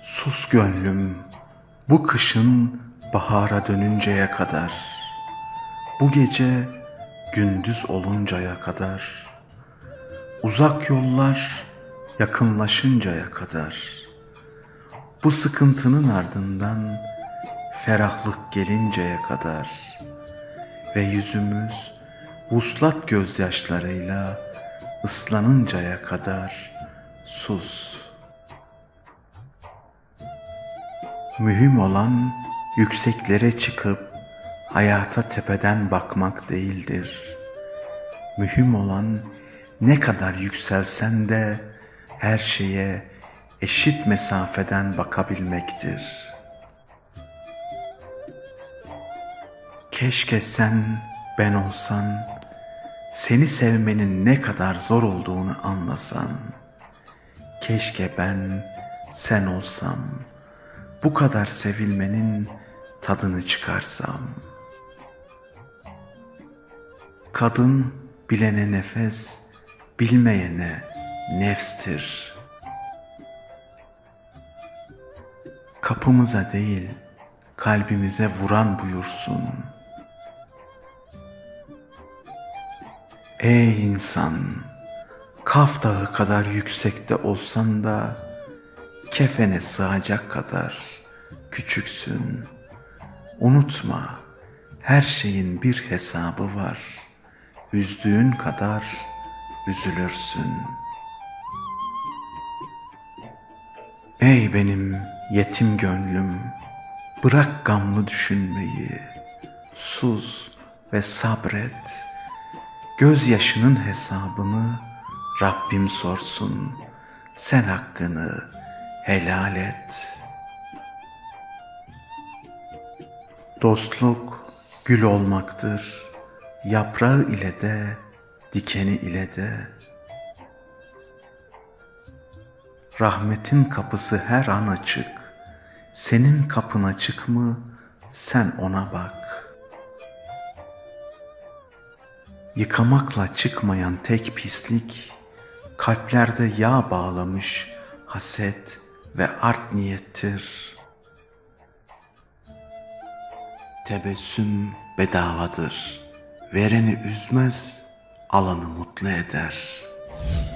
Sus gönlüm, bu kışın bahara dönünceye kadar, bu gece gündüz oluncaya kadar, uzak yollar yakınlaşıncaya kadar, bu sıkıntının ardından ferahlık gelinceye kadar ve yüzümüz vuslat gözyaşlarıyla ıslanıncaya kadar sus. Mühim olan yükseklere çıkıp hayata tepeden bakmak değildir. Mühim olan ne kadar yükselsen de her şeye eşit mesafeden bakabilmektir. Keşke sen ben olsan, seni sevmenin ne kadar zor olduğunu anlasan. Keşke ben sen olsam, bu kadar sevilmenin tadını çıkarsam. Kadın bilene nefes, bilmeyene nefstir. Kapımıza değil, kalbimize vuran buyursun. Ey insan, Kaf dağı kadar yüksekte olsan da kefene sığacak kadar küçüksün. Unutma, her şeyin bir hesabı var. Üzdüğün kadar üzülürsün. Ey benim yetim gönlüm, bırak gamlı düşünmeyi, sus ve sabret. Gözyaşının hesabını Rabbim sorsun, sen hakkını helal et. Dostluk gül olmaktır, yaprağı ile de, dikeni ile de. Rahmetin kapısı her an açık, senin kapın açık mı, sen ona bak. Yıkamakla çıkmayan tek pislik, kalplerde yağ bağlamış haset ve art niyettir. Tebessüm bedavadır. Vereni üzmez, alanı mutlu eder.''